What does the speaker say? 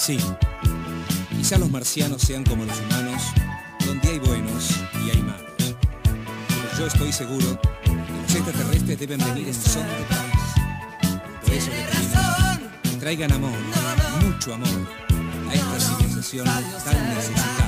Sí, quizá los marcianos sean como los humanos, donde hay buenos y hay malos. Pero yo estoy seguro que los extraterrestres deben venir en son de paz. Por eso que traigan amor, mucho amor, a esta civilización tan necesitada